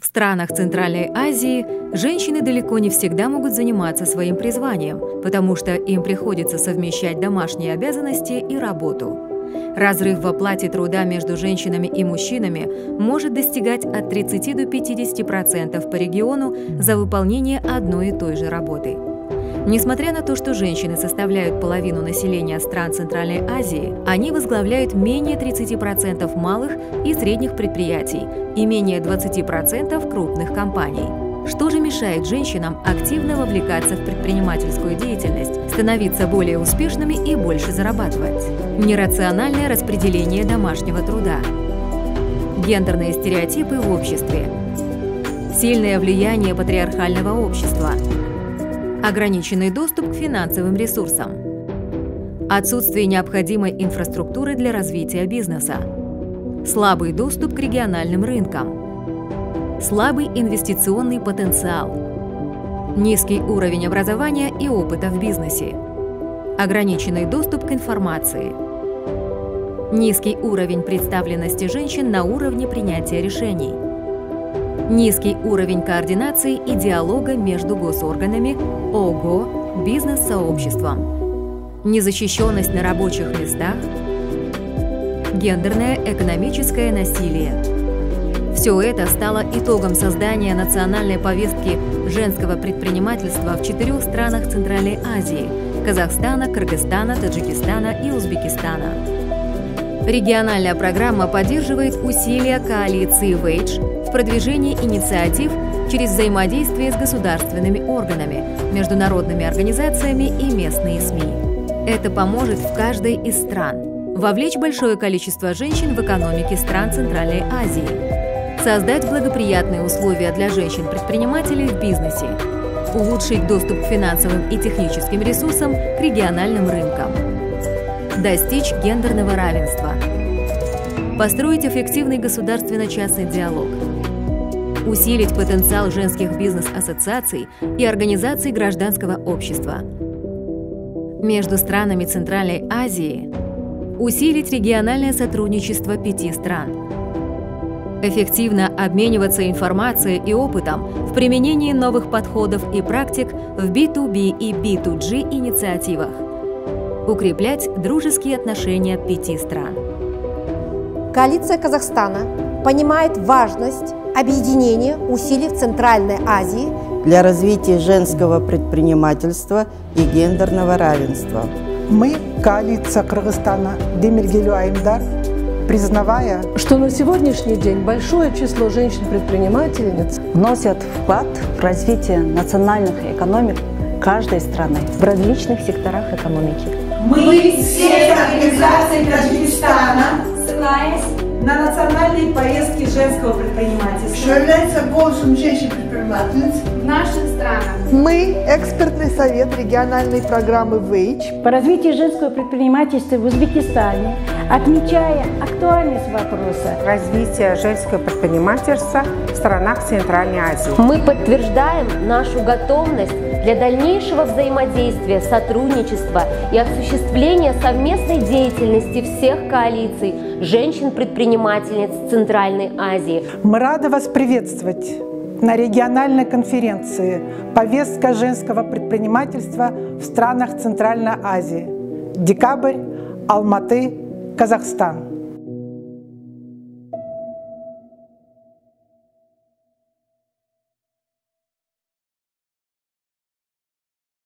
В странах Центральной Азии женщины далеко не всегда могут заниматься своим призванием, потому что им приходится совмещать домашние обязанности и работу. Разрыв в оплате труда между женщинами и мужчинами может достигать от 30 до 50% по региону за выполнение одной и той же работы. Несмотря на то, что женщины составляют половину населения стран Центральной Азии, они возглавляют менее 30% малых и средних предприятий и менее 20% крупных компаний. Что же мешает женщинам активно вовлекаться в предпринимательскую деятельность, становиться более успешными и больше зарабатывать? Нерациональное распределение домашнего труда. Гендерные стереотипы в обществе. Сильное влияние патриархального общества – ограниченный доступ к финансовым ресурсам, отсутствие необходимой инфраструктуры для развития бизнеса, слабый доступ к региональным рынкам, слабый инвестиционный потенциал, низкий уровень образования и опыта в бизнесе, ограниченный доступ к информации, низкий уровень представленности женщин на уровне принятия решений – низкий уровень координации и диалога между госорганами, ОГО, бизнес-сообществом, незащищенность на рабочих местах, гендерное экономическое насилие. Все это стало итогом создания национальной повестки женского предпринимательства в четырех странах Центральной Азии – Казахстана, Кыргызстана, Таджикистана и Узбекистана. Региональная программа поддерживает усилия коалиции «Вейдж» в продвижении инициатив через взаимодействие с государственными органами, международными организациями и местные СМИ. Это поможет в каждой из стран вовлечь большое количество женщин в экономике стран Центральной Азии, создать благоприятные условия для женщин-предпринимателей в бизнесе, улучшить доступ к финансовым и техническим ресурсам к региональным рынкам, достичь гендерного равенства, построить эффективный государственно-частный диалог – усилить потенциал женских бизнес-ассоциаций и организаций гражданского общества. Между странами Центральной Азии усилить региональное сотрудничество пяти стран. Эффективно обмениваться информацией и опытом в применении новых подходов и практик в B2B и B2G инициативах. Укреплять дружеские отношения пяти стран. Коалиция Казахстана понимает важность объединения усилий в Центральной Азии для развития женского предпринимательства и гендерного равенства. Мы, коалиция Кыргызстана Демиргелю Аймдар, признавая, что на сегодняшний день большое число женщин-предпринимательниц вносят вклад в развитие национальных экономик каждой страны в различных секторах экономики. Мы все организации Таджикистана, национальной повестке женского предпринимательства. Что является голосом женщин-предпринимательниц в наших странах. Мы – экспертный совет региональной программы ВЭЙЧ по развитию женского предпринимательства в Узбекистане, отмечая актуальность вопроса развития женского предпринимательства в странах Центральной Азии. Мы подтверждаем нашу готовность для дальнейшего взаимодействия, сотрудничества и осуществления совместной деятельности всех коалиций женщин-предпринимательниц Центральной Азии. Мы рады вас приветствовать на региональной конференции «Повестка женского предпринимательства в странах Центральной Азии». Декабрь, Алматы, Казахстан.